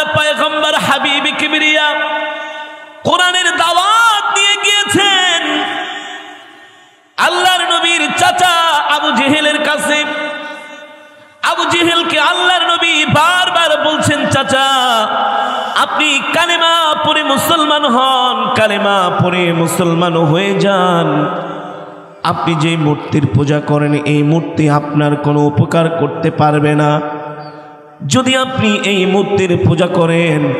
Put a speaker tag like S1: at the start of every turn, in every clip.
S1: আল্লাহর পয়গম্বর হাবিব কিবরিয়া কোরআনের দাওয়াত দিয়ে গিয়েছেন। আল্লাহর নবীর চাচা আবু জেহেলের কাছে। আবু জেহেলকে আল্লাহর নবী বারবার বলছেন, চাচা, আপনি কালেমা পরে মুসলমান হন, কালেমা পরে মুসলমান হয়ে যান। আপনি যে মূর্তির পূজা করেন, এই মূর্তি আপনার কোনো উপকার করতে পারবে না। যদি আপনি এই মূর্তির পূজা করেন,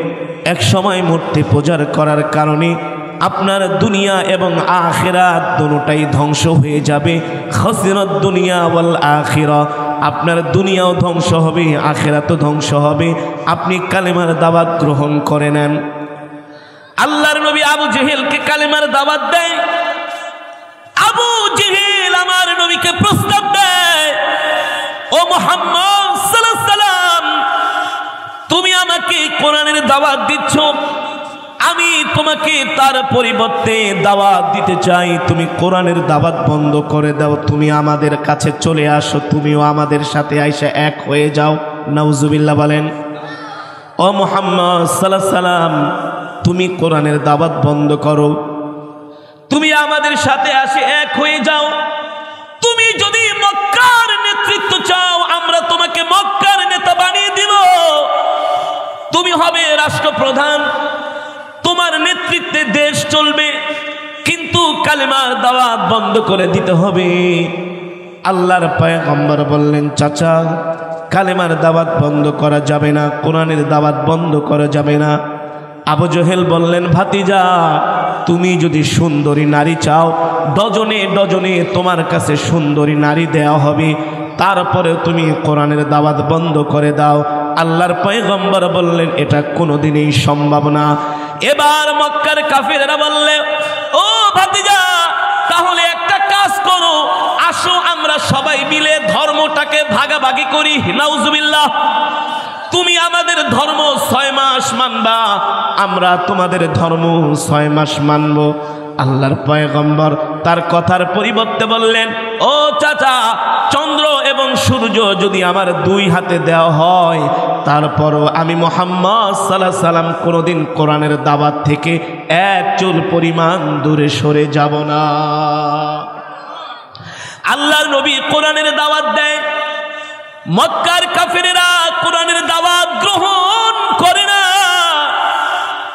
S1: এক সময় মূর্তি পূজার করার কারণে আপনার দুনিয়া এবং আখেরাত দুটাই ধ্বংস হয়ে যাবে। খসিরত দুনিয়া ওয়াল আখিরা। আপনার দুনিয়াও ধ্বংস হবে, আখেরাতও ধ্বংস হবে। আপনি কালেমার দাওয়াত গ্রহণ করে নেন। আল্লাহর নবী আবু জেহেলকে কালেমার দাওয়াত দেয়। আবু জেহেল আমার নবীকে প্রস্তাব দেয়। ও মোহাম্মদ সাল্লাল্লাহু আলাইহি সাল্লাম তুমি আমাকে কোরআনের দাওয়াত দিচ্ছ, আমি তোমাকে তার পরিবর্তে দাওয়াত দিতে চাই। তুমি কোরআনের দাওয়াত বন্ধ করে দাও, তুমি আমাদের কাছে চলে আসো, তুমিও আমাদের সাথে আইসা এক হয়ে যাও। নাউজুবিল্লাহ বলেন, ও মোহাম্মদ সাল্লাহ সাল্লাম, তুমি কোরআনের দাওয়াত বন্ধ করো। তুমি আমাদের সাথে আসে এক হয়ে যাও। তুমি হবে রাষ্ট্রপ্রধান। তোমার নেতৃত্বে দেশ চলবে, কিন্তু কালেমার দাওয়াত বন্ধ করে দিতে হবে। আল্লাহর পয়গম্বর বললেন, চাচা, কালেমার দাওয়াত বন্ধ করা যাবে না, কোরআনের দাওয়াত বন্ধ করা যাবে না। আবু জহেল বললেন, ভাতিজা, তুমি যদি সুন্দরী নারী চাও, ডজনে ডজনে তোমার কাছে সুন্দরী নারী দেওয়া হবে। তারপরে তুমি কোরআনের দাওয়াত বন্ধ করে দাও আল্লাহর পয়গম্বর বললেন, এটা কোনোদিনই সম্ভব না। এবার মক্কার কাফিরেরা বললে, ও ভাতিজা, তাহলে একটা কাজ করো। আসো, আমরা সবাই মিলে ধর্মটাকে ভাগাভাগি করি। নাউজুবিল্লাহ, তুমি আমাদের ধর্ম ছয় মাস মানবা, আমরা তোমাদের ধর্ম ছয় মাস মানব। আল্লাহর পয়গম্বর তার কথার পরিবর্তে বললেন, ও চাচা সূর্য যদি আমার দুই হাতে দেওয়া হয়, তারপরও আমি মোহাম্মদ সাল্লাহ সাল্লাম কোনোদিন কোরআনের দাবাত থেকে এক চুল পরিমাণ দূরে সরে যাব না। আল্লাহর নবী কোরআনের দাওয়াত দেয়। মক্কার কাফেরেরা কোরআনের দাওয়াত গ্রহণ করে না।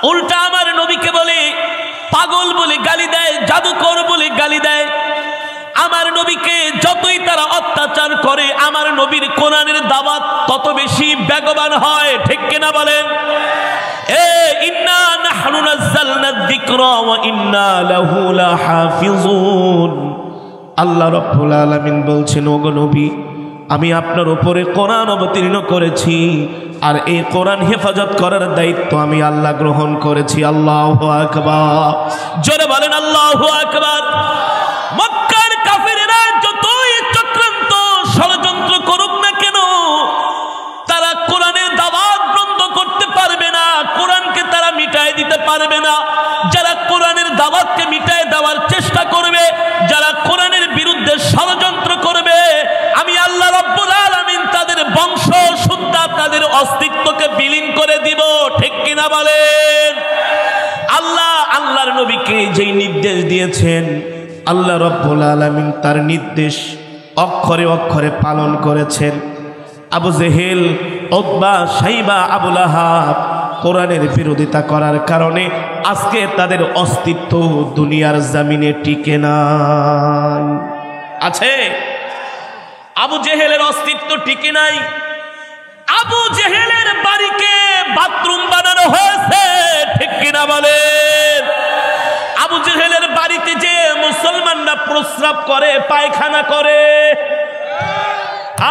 S1: উল্টা আমার নবীকে বলে, পাগল বলে গালি দেয়, জাদুকর বলে গালি দেয়। আমার নবীকে যতই তারা অত্যাচার করে, আমার নবীর কোরআনের দাওয়াত তত বেশি বেগবান হয়। ঠিক কিনা বলেন? আমি আপনার উপরে কোরআন অবতীর্ণ করেছি, আর এই কোরআন হেফাজত করার দায়িত্ব আমি আল্লাহ গ্রহণ করেছি। আল্লাহ আকবার। জোরে বলেন, আল্লাহ আকবার মক্কার কাফিরেরা যতই চক্রান্ত ষড়যন্ত্র করুক না কেন তারা কোরআনের দাওয়াত বন্ধ করতে পারবে না কোরআনকে তারা মিটায় দিতে পারবে না। যারা কোরআনের দাওয়াতকে মিটায় দেওয়ার চেষ্টা করবে, যারা কোরআনের বিরুদ্ধে ষড়যন্ত্র করবে, আমি আল্লাহ রব্বুল আলামিন তাদের বংশ শুদ্ধা তাদের অস্তিত্বকে বিলীন করে দিব। ঠিক কিনা বলেন? আল্লাহ, আল্লাহর নবীকে যেই নির্দেশ দিয়েছেন, আল্লাহ রব্বুল আলামিন তার নির্দেশ অক্ষরে অক্ষরে পালন করেছেন। আবু জেহেল, ওতবা, সাইবা আবুল আহাব কোরআনের বিরোধিতা করার কারণে আজকে তাদের অস্তিত্ব দুনিয়ার জামিনে টিকে নাই। আছে? আবু জেহেলের অস্তিত্ব টিকে নাই। আবু জেহেলের বাড়িকে বাথরুম বানানো হয়েছে, ঠিক কিনা বলেন? আবু জেহেলের বাড়িতে যে মুসলমানরা প্রস্রাব করে, পায়খানা করে,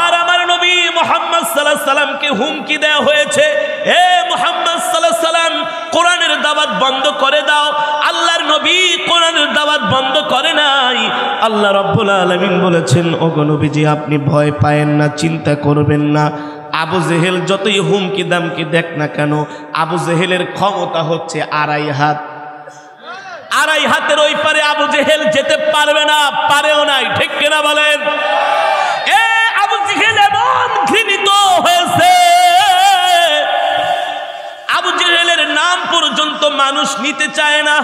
S1: আর আমার নবী মোহাম্মদ সাল্লাহ সাল্লামকে হুমকি দেওয়া হয়েছে হে মোহাম্মদ সাল্লাহ সাল্লাম কোরআনের দাওয়াত বন্ধ করে দাও। আল্লাহর নবী কোরআনের দাওয়াত বন্ধ করে নাই। আল্লাহ রব্বুল আলমিন বলেছেন, ওগো নবীজি, আপনি ভয় পায়েন না, চিন্তা করবেন না। আবু জেহেল যতই হুমকি দামকি দেখ না কেন, আবু জেহেলের ক্ষমতা হচ্ছে আড়াই হাত। আড়াই হাতের ওই পারে আবু জেহেল যেতে পারবে না, পারেও নাই। ঠিক কিনা বলেন? মানুষ নিতে চায় না।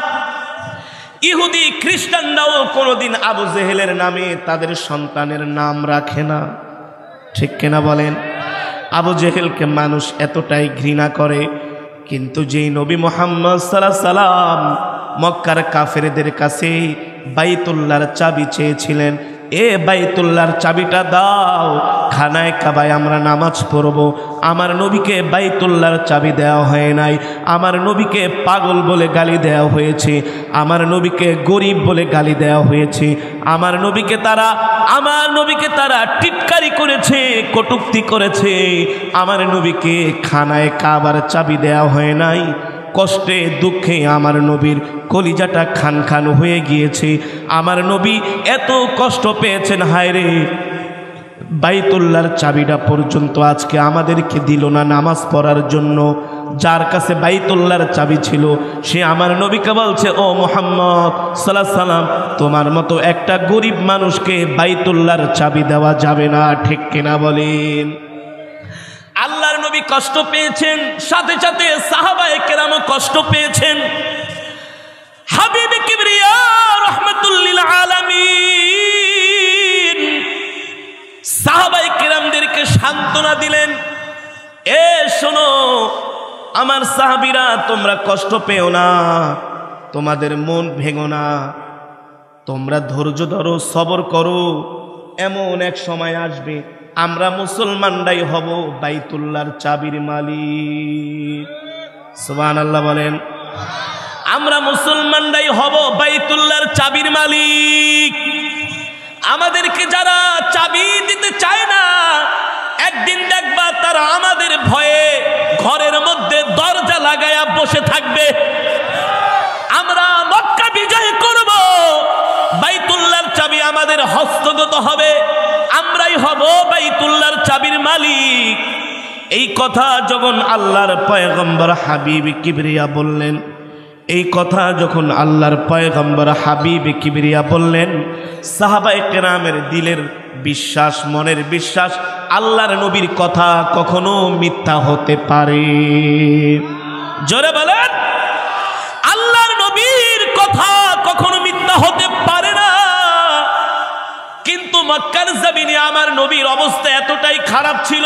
S1: ইহুদি খ্রিস্টানরাও কোনোদিন আবু জেহেলের নামে তাদের সন্তানের নাম রাখে না। ঠিক কিনা বলেন? আবু জেহেলকে মানুষ এতটাই ঘৃণা করে, কিন্তু যেই নবী মোহাম্মদ সাল্লাহ সাল্লাম মক্কার কাফেরদের কাছে বাইতুল্লার চাবি চেয়েছিলেন এ বাইতুল্লার চাবিটা দাও। খানায় কাবায় আমরা নামাজ পড়ব। আমার নবীকে বাইতুল্লার চাবি দেওয়া হয় নাই। আমার নবীকে পাগল বলে গালি দেওয়া হয়েছে। আমার নবীকে গরিব বলে গালি দেওয়া হয়েছে। আমার নবীকে তারা, আমার নবীকে তারা টিটকারি করেছে, কটুক্তি করেছে। আমার নবীকে খানায় কাবার চাবি দেওয়া হয় নাই। কষ্টে, দুঃখে আমার নবীর কলিজাটা খান খান হয়ে গিয়েছে। আমার নবী এত কষ্ট পেয়েছেন, হায় রে! বাইতুল্লার চাবিটা পর্যন্ত আজকে আমাদেরকে দিল না নামাজ পড়ার জন্য। যার কাছে বাইতুল্লার চাবি ছিল, সে আমার নবীকে বলছে, ও মোহাম্মদ সাল্লাহ সাল্লাম, তোমার মতো একটা গরিব মানুষকে বাইতুল্লার চাবি দেওয়া যাবে না, ঠিক কিনা বলেন? আল্লাহর নবী কষ্ট পেয়েছেন, সাথে সাথে সাহাবায়ে কেরামও কষ্ট পেয়েছেন। হাবিব কিবরিয়া রহমতুল্লিল আলামিন সাহাবাই কেরামদেরকে সান্ত্বনা দিলেন, এ শোনো, আমার সাহাবিরা তোমরা কষ্ট পেও না, তোমাদের মন ভেঙো না, তোমরা ধৈর্য ধরো, সবর করো, এমন এক সময় আসবে আমরা মুসলমানরাই হব বাইতুল্লার চাবির মালিক। সুবান আল্লাহ বলেন, আমরা মুসলমানরাই হব বাইতুল্লার চাবির মালিক। আমাদেরকে যারা চাবি দিতে চায় না, একদিন দেখবা তারা আমাদের ভয়ে ঘরের মধ্যে দরজা লাগায়া বসে থাকবে। আমরা মক্কা বিজয় করব বাইতুল্লার চাবি আমাদের হস্তগত হব। বাইতুল্লার চাবির মালিক। এই কথা যখন আল্লাহর পয়গম্বর হাবিব কিবরিয়া বললেন, এই কথা যখন আল্লাহর পয়গম্বর হাবিব কিবরিয়া বললেন, সাহাবায়ে কেরামের দিলের বিশ্বাস, মনের বিশ্বাস, আল্লাহর নবীর কথা কখনো মিথ্যা হতে পারে। জোরে বলেন। মক্কার জমিনে আমার নবীর অবস্থা এতটাই খারাপ ছিল।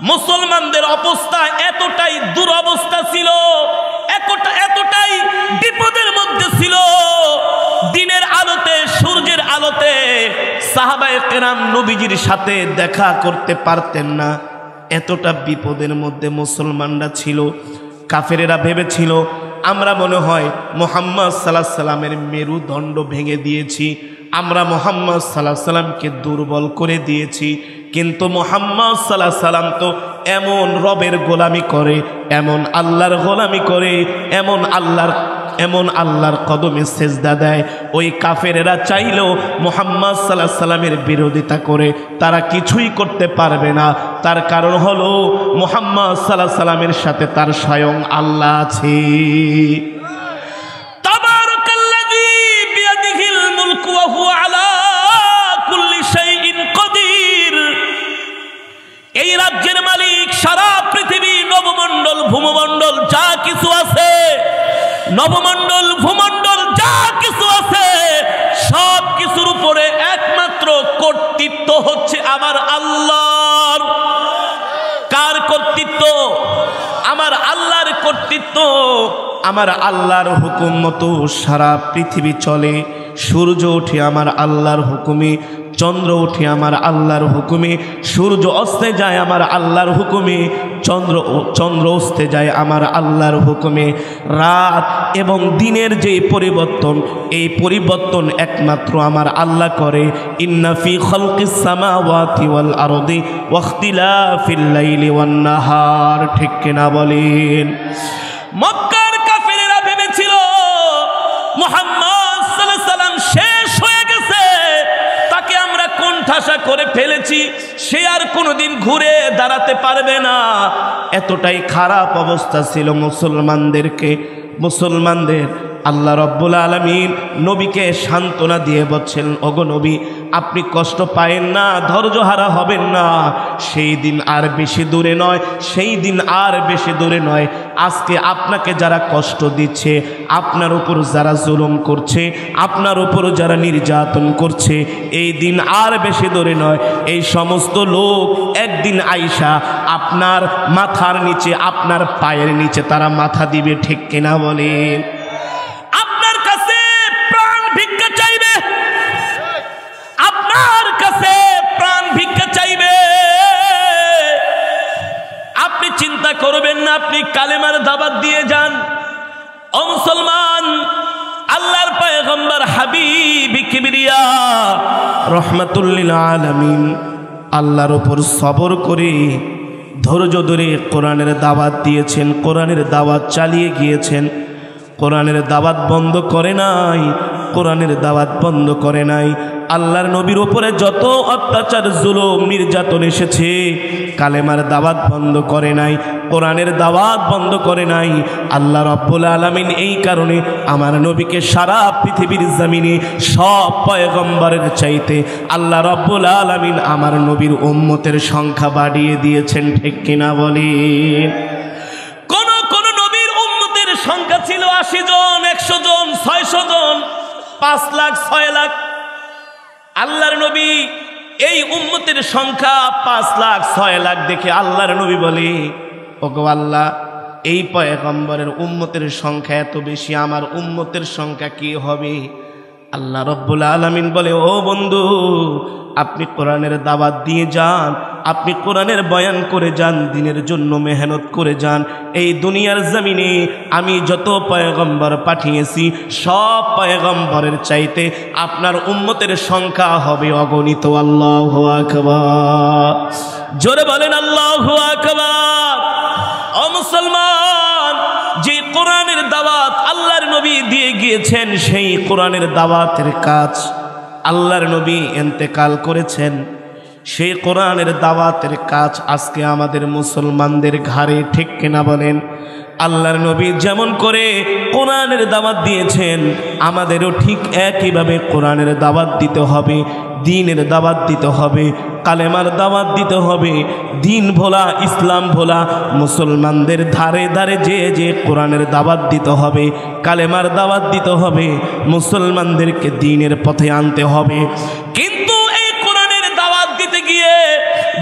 S1: মুসলমানদের অবস্থা এতটাই দুরবস্থা ছিল। এতটা এতটাই বিপদের মধ্যে ছিল। দিনের আলোতে, সূর্যের আলোতে সাহাবায়ে কেরাম নবীজির সাথে দেখা করতে পারতেন না। এতটা বিপদের মধ্যে মুসলমানরা ছিল। কাফেরেরা ভেবেছিল, আমরা মনে হয় মোহাম্মদ সাল্লাহ সাল্লামের মেরুদণ্ড ভেঙে দিয়েছি। আমরা মোহাম্মদ সাল্লাহ সাল্লামকে দুর্বল করে দিয়েছি, কিন্তু মোহাম্মদ সাল্লাহ সাল্লাম তো এমন রবের গোলামি করে, এমন আল্লাহর গোলামি করে, এমন আল্লাহর এমন আল্লাহর কদমে সেজদা দেয়। ওই কাফেরেরা চাইলেও মোহাম্মদ সাল্লাহ সাল্লামের বিরোধিতা করে তারা কিছুই করতে পারবে না। তার কারণ হলো মোহাম্মদ সাল্লাহ সাল্লামের সাথে তার স্বয়ং আল্লাহ আছে। যা কিছু আছে, নবমণ্ডল, ভূমণ্ডল, যা কিছু আছে, সব কিছুর উপরে একমাত্র কর্তৃত্ব হচ্ছে আমার আল্লাহর। কার কর্তৃত্ব? আমার আল্লাহর কর্তৃত্ব। আমার আল্লাহর হুকুম মতো সারা পৃথিবী চলে, সূর্য ওঠে আমার আল্লাহর হুকুমে। চন্দ্র ওঠে আমার আল্লাহর হুকুমে, সূর্য অস্তে যায় আমার আল্লাহর হুকুমে, চন্দ্র চন্দ্র অস্তে যায় আমার আল্লাহর হুকুমে। রাত এবং দিনের যে পরিবর্তন, এই পরিবর্তন একমাত্র আমার আল্লাহ করে। ইন্নাফি খলকিস সামাওয়াতি ওয়াল আরদি ঠিক কিনা বলেন? মক্কার কাফেরেরা ভেবেছিল, মুহাম্মদ কোণঠাসা করে ফেলেছি, সে আর কোনোদিন ঘুরে দাঁড়াতে পারবে না। এতটাই খারাপ অবস্থা ছিল মুসলমানদেরকে। মুসলমানদের আল্লাহ রব্বুল আলমিন নবীকে সান্ত্বনা দিয়ে বলছেন, ওগো নবী, আপনি কষ্ট পায়েন না ধৈর্য হারা হবেন না। সেই দিন আর বেশি দূরে নয়, সেই দিন আর বেশি দূরে নয়। আজকে আপনাকে যারা কষ্ট দিচ্ছে, আপনার উপর যারা জুলুম করছে, আপনার উপর যারা নির্যাতন করছে, এই দিন আর বেশি দূরে নয়। এই সমস্ত লোক একদিন আইসা আপনার মাথার নিচে, আপনার পায়ের নিচে তারা মাথা দিবে, ঠিক কিনা বলেন? আপনি কালেমার দাবাত দিয়ে যান। ও মুসলমান, আল্লাহর পয়গম্বর হাবিব কিবরিয়া রহমাতুল্লিল আলামিন আল্লাহর ওপর সবর করে ধৈর্য ধরে কোরআনের দাওয়াত দিয়েছেন, কোরআনের দাওয়াত চালিয়ে গিয়েছেন। কোরআনের দাওয়াত বন্ধ করে নাই, কোরআনের দাওয়াত বন্ধ করে নাই। আল্লাহর নবীর ওপরে যত অত্যাচার, জুলুম, নির্যাতন এসেছে, কালেমার দাওয়াত বন্ধ করে নাই। কোরআনের দাওয়াত বন্ধ করে নাই। আল্লাহ রব্বুল আলমিন এই কারণে আমার নবীকে সারা পৃথিবীর জমিনে সব পয়গম্বরের চাইতে আল্লাহ রব্বুল আলমিন আমার নবীর উম্মতের সংখ্যা বাড়িয়ে দিয়েছেন, ঠিক কিনা বলি? কোন কোন নবীর উম্মতের সংখ্যা ছিল আশি জন, একশো জন, ছয়শো জন, পাঁচ লাখ, ছয় লাখ। আল্লাহর নবী এই উম্মতের সংখ্যা পাঁচ লাখ, ছয় লাখ দেখে আল্লাহর নবী বলে ওগো আল্লাহ, এই পয়গম্বরের উম্মতের সংখ্যা এত বেশি, আমার উম্মতের সংখ্যা কি হবে? আল্লাহ রব্বুল আলমিন বলে, ও বন্ধু, আপনি কোরআনের দাওয়াত দিয়ে যান, আপনি কোরআনের বয়ান করে যান, দিনের জন্য মেহনত করে যান। এই দুনিয়ার জমিনে আমি যত পয়গম্বর পাঠিয়েছি, সব পয়গম্বরের চাইতে আপনার উম্মতের সংখ্যা হবে অগণিত। আল্লাহ আকবার। জোরে বলেন, আল্লাহ আকবার। মুসলমান, যে কোরআনের দাওয়াত আল্লাহর নবী দিয়ে গিয়েছেন, সেই কোরআনের দাওয়াতের কাজ আল্লাহর নবী এন্তেকাল করেছেন। সেই কোরআনের দাওয়াতের কাজ আজকে আমাদের মুসলমানদের ঘাড়ে, ঠিক কেনা বলেন? আল্লাহর নবী যেমন করে কোরআনের দাওয়াত দিয়েছেন, আমাদেরও ঠিক একইভাবে কোরআনের দাওয়াত দিতে হবে, দিনের দাওয়াত দিতে হবে, কালেমার দাওয়াত দিতে হবে, দিন ভোলা, ইসলাম ভোলা, মুসলমানদের ধারে ধারে যে যে কোরআনের দাওয়াত দিতে হবে, কালেমার দাওয়াত দিতে হবে, মুসলমানদেরকে দিনের পথে আনতে হবে। কিন্তু এই কোরআনের দাওয়াত দিতে গিয়ে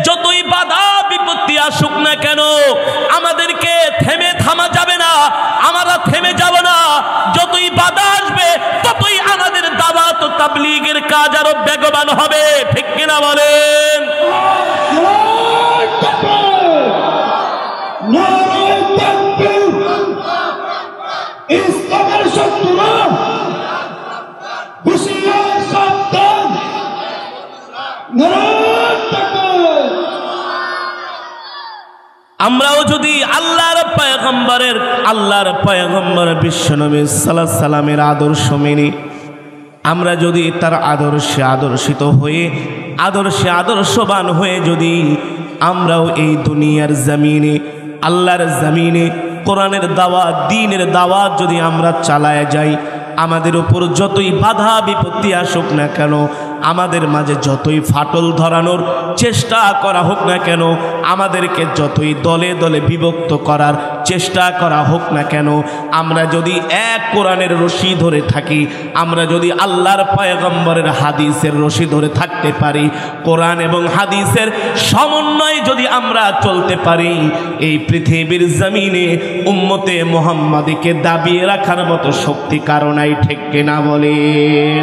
S1: যতই বাধা বিপত্তি আসুক না কেন আমাদেরকে তাবলীগের কাজ আরও বেগবান হবে, ঠিক কিনা বলেন? আমরাও যদি আল্লাহর পয়গম্বরের, আল্লাহর পয়গম্বর বিশ্বনবী সাল্লাহ সাল্লামের আদর্শ মেনে আমরা যদি তার আদর্শে আদর্শিত হয়ে, আদর্শে আদর্শবান হয়ে যদি আমরাও এই দুনিয়ার জামিনে, আল্লাহর জামিনে, কোরআনের দাওয়াত, দিনের দাওয়াত যদি আমরা চালায় যাই, আমাদের উপর যতই বাধা বিপত্তি আসুক না কেন আমাদের মাঝে যতই ফাটল ধরানোর চেষ্টা করা হোক না কেন, আমাদেরকে যতই দলে দলে বিভক্ত করার চেষ্টা করা হোক না কেন, আমরা যদি এক কোরআনের রশি ধরে থাকি, আমরা যদি আল্লাহর পয়গম্বরের হাদিসের রশি ধরে থাকতে পারি, কোরআন এবং হাদিসের সমন্বয়ে যদি আমরা চলতে পারি, এই পৃথিবীর জমিনে উম্মতে মোহাম্মদীকে দাবিয়ে রাখার মতো শক্তি কারণাই ঠিক কিনা বলেন?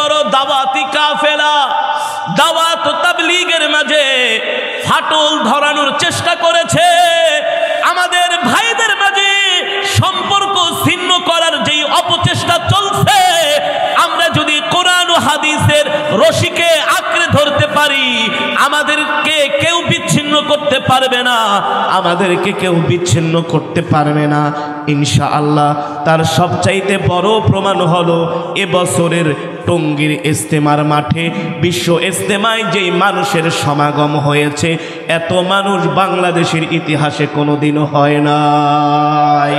S1: বড় দাওয়াতি কাফেলা। দাওয়াত তাবলীগের মাঝে ফাটল ধরানোর চেষ্টা করেছে। আমাদের ভাইদের মাঝে সম্পর্ক ছিন্ন করার যেই অপচেষ্টা চলছে, আমরা যদি কোরআন হাদিসের রশিকে আঁকড়ে ধরতে পারি, আমাদেরকে কেউ বিচ্ছিন্ন করতে পারবে না। আমাদেরকে কেউ বিচ্ছিন্ন করতে পারবে না ইনশা আল্লাহ তার সবচাইতে বড় প্রমাণ হলো, এবছরের টঙ্গীর ইস্তেমার মাঠে বিশ্ব ইস্তেমায় যেই মানুষের সমাগম হয়েছে, এত মানুষ বাংলাদেশের ইতিহাসে কোনোদিনও হয় নাই।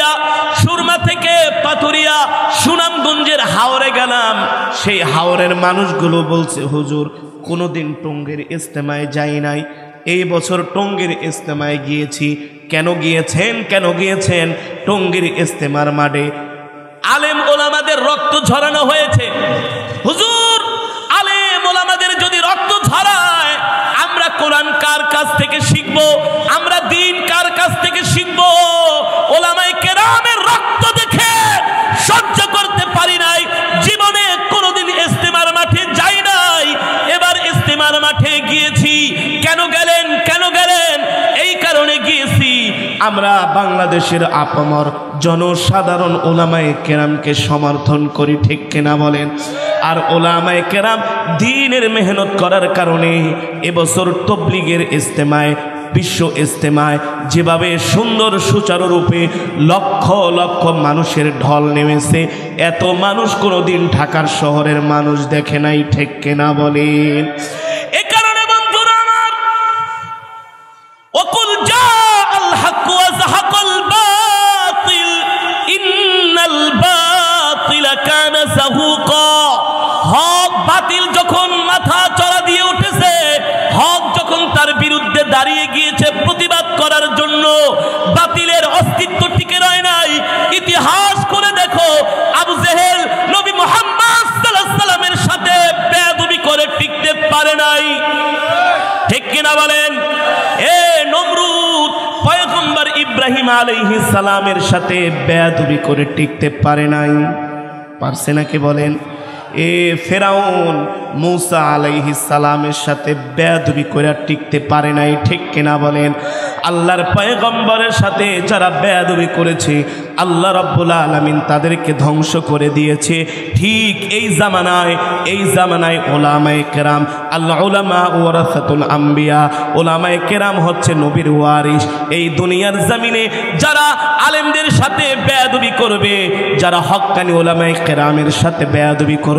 S1: তেতুলিয়া সুরমা থেকে পাথুরিয়া, সুনামগঞ্জের হাওরে গেলাম। সেই হাওরের মানুষগুলো বলছে, হুজুর, কোনোদিন টঙ্গের ইস্তেমায় যাই নাই। এই বছর টঙ্গের ইস্তেমায় গিয়েছি। কেন গিয়েছেন? কেন গিয়েছেন? টঙ্গের ইস্তেমার মাঠে। আলেম ওলামাদের রক্ত ঝরানো হয়েছে। হুজুর, আলেম ওলামাদের যদি রক্ত আমরা কোরআন কার কাছ থেকে শিখব? আমরা দিন কার কাছ থেকে শিখব? ওলামাই কেরামের রক্ত দেখে সহ্য করতে পারি নাই। জীবনে কোনোদিন ইস্তেমার মাঠে যাই নাই। এবার ইস্তেমার মাঠে গিয়েছি। কেন আমরা বাংলাদেশের আপমর জনসাধারণ ওলামায় কেরামকে সমর্থন করি, ঠিক কিনা বলেন? আর ওলামায় কেরাম দিনের মেহনত করার কারণে এবছর তবলিগের ইস্তেমায়, বিশ্ব ইস্তেমায় যেভাবে সুন্দর সুচারুরূপে লক্ষ লক্ষ মানুষের ঢল নেমেছে, এত মানুষ কোনোদিন ঢাকার শহরের মানুষ দেখে নাই, ঠিক কিনা বলেন? পারে নাই। ঠিক কিনা বলেন? এ নমরুদ পয়গম্বর ইব্রাহিম আলহি সালামের সাথে বেয়াদবি করে টিকতে পারে নাই। পারছে নাকি বলেন? এ ফেরাউন মুসা আলাইহিস সালামের সাথে বেয়াদবি করে টিকতে পারে নাই, ঠিক কিনা বলেন? আল্লাহর পয়গম্বরের সাথে যারা বেয়াদবি করেছে, আল্লাহ রব্বুল আলমিন তাদেরকে ধ্বংস করে দিয়েছে। ঠিক এই জামানায় এই জামানায় ওলামায় কেরাম আল্লাহ ওলামা ওরাসাতুল আম্বিয়া, ওলামায় কেরাম হচ্ছে নবীর ওয়ারিস এই দুনিয়ার জমিনে যারা আলেমদের সাথে বেয়াদবি করবে, যারা হক্কানি ওলামায় কেরামের সাথে বেয়াদবি করবে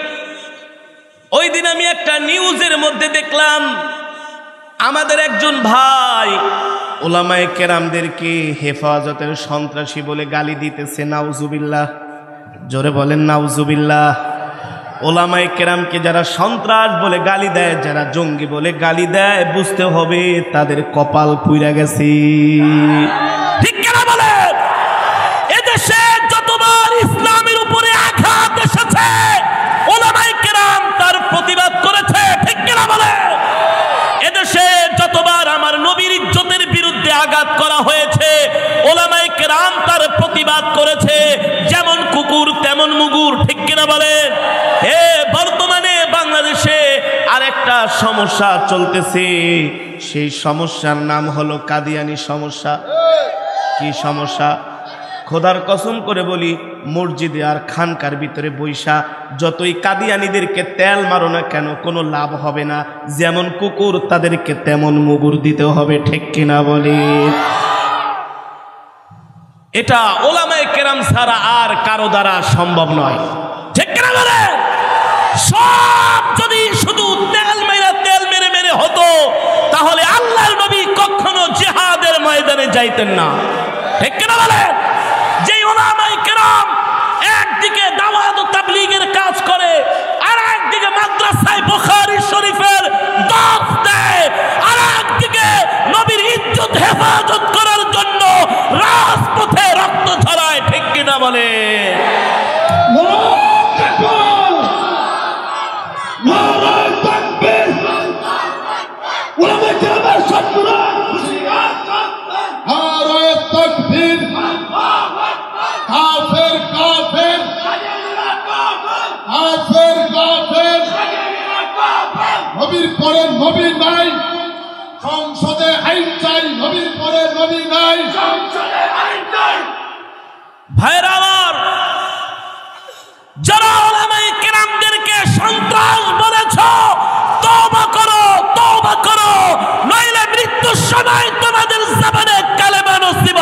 S1: ওই দিন আমি একটা নিউজের মধ্যে দেখলাম, আমাদের একজন ভাই ওলামায়ে কেরামদেরকে হেফাজতের সন্ত্রাসী বলে গালি দিতেছে, নাউজুবিল্লাহ। জোরে বলেন, নাউজুবিল্লাহ। ওলামায়ে কেরামকে যারা সন্ত্রাস বলে গালি দেয়, যারা জঙ্গি বলে গালি দেয়, বুঝতে হবে তাদের কপাল পুইরা গেছে। ঠিক কেনা বলেন? এদেশে আঘাত করা হয়েছে। ওলামাই কেরাম তার প্রতিবাদ করেছে। যেমন কুকুর, তেমন মুগুর, ঠিক কিনা বলে হে, বর্তমানে বাংলাদেশে আরেকটা সমস্যা চলতেছে। সেই সমস্যার নাম হলো কাদিয়ানি সমস্যা। কি সমস্যা? খোদার কসম করে বলি, মসজিদে আর খানকার ভিতরে বৈশা, যতই কাদিয়ানিদেরকে তেল মারো না কেন, কোনো লাভ হবে না। যেমন কুকুর, তাদেরকে তেমন মুগুর দিতে হবে, ঠিক কিনা বলি? এটা ওলামায় কেরাম ছাড়া আর কারও দ্বারা সম্ভব নয়। ঠিক কিনা বলে? সব যদি শুধু তেল মেরে তেল মেরে মেরে হতো, তাহলে আল্লাহর নবী কখনো জেহাদের ময়দানে যাইতেন না। ঠিক কিনা বলে যে ওলামাই কেরাম একদিকে দাওয়াত ও তাবলীগের কাজ করে আর একদিকে মাদ্রাসায় বুখারী শরীফের দর্স দেয় আর একদিকে নবীর ইজ্জত হেফাজত করার জন্য রাজপথে রক্ত ছড়ায়, ঠিক কিনা বলে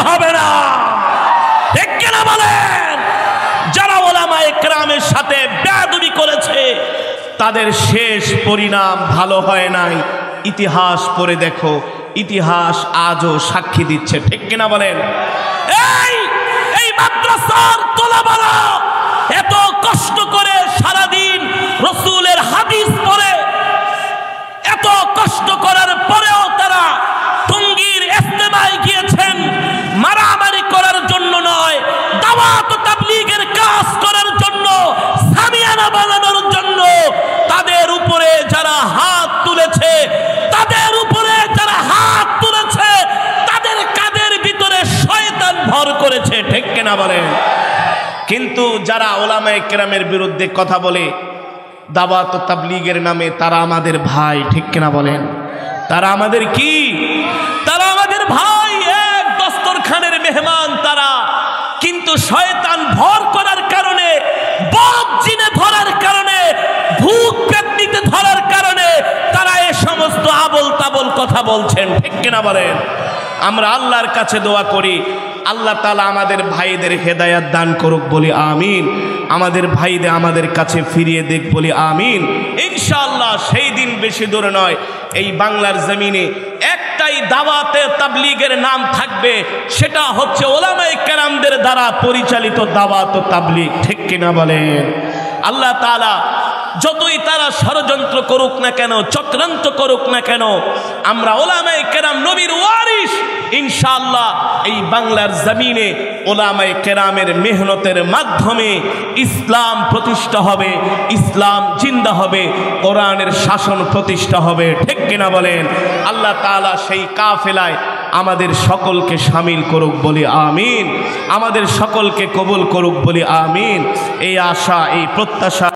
S1: হবে না। যারা ওলামাই কেরামের সাথে বেয়াদবি করেছে, তাদের শেষ পরিণাম ভালো হয় নাই। ইতিহাস পড়ে দেখো, ইতিহাস আজও সাক্ষী দিচ্ছে, ঠিক কিনা বলেন? এই এই মাদ্রাসার তোলাবালা এত কষ্ট করে সারাদিন রসুলের হাদিস পড়ে, এত কষ্ট করার পরেও তারা টঙ্গীর ইস্তেমায় গিয়েছেন মারামারি করার জন্য নয় দাওয়াত ও তাবলীগের কাজ করার জন্য সামিয়ানা বানানোর জন্য তাদের উপরে যারা হাত তুলেছে, তাদের উপরে যারা হাত তুলেছে, তাদের কাদের ভিতরে শয়তান ভর করেছে, ঠিক কিনা বলেন? কিন্তু যারা ওলামায়ে কেরামের বিরুদ্ধে কথা বলে ও তাবলীগের নামে, তারা আমাদের ভাই, ঠিক কিনা বলেন? তারা আমাদের কি? তারা আমাদের ভাই, এক দস্তরখানের মেহমান তারা। কিন্তু শয়তান ভর করার কারণে বদ জিনে ধরার কারণে ভূত পেতনিতে ধরার কারণে তারা এ সমস্ত আবল তাবল কথা বলছেন, ঠিক কিনা বলেন? আমরা আল্লাহর কাছে দোয়া করি, আল্লাহ তালা আমাদের ভাইদের হেদায়াত দান করুক বলি আমিন, আমাদের ভাইদের আমাদের কাছে ফিরিয়ে দেখ বলি আমিন। ইনশাআল্লাহ সেই দিন বেশি দূরে নয়, এই বাংলার জমিনে একটাই দাওয়াতে তাবলিগের নাম থাকবে, সেটা হচ্ছে ওলামাই কেরামদের দ্বারা পরিচালিত দাওয়াত তাবলিগ, ঠিক কিনা বলেন? আল্লাহ তালা যতই তারা ষড়যন্ত্র করুক না কেন, চক্রান্ত করুক না কেন, আমরা ওলামাই কেরাম নবীর ওয়ারিস ইনশাআল্লাহ এই বাংলার জমিনে ওলামাই কেরামের মেহনতের মাধ্যমে ইসলাম প্রতিষ্ঠা হবে, ইসলাম জিন্দা হবে, কোরআনের শাসন প্রতিষ্ঠা হবে, ঠিক কিনা বলেন? আল্লাহ তাআলা সেই কাফেলায় আমাদের সকলকে সামিল করুক বলি আমিন, আমাদের সকলকে কবুল করুক বলি আমিন। এই আশা, এই প্রত্যাশা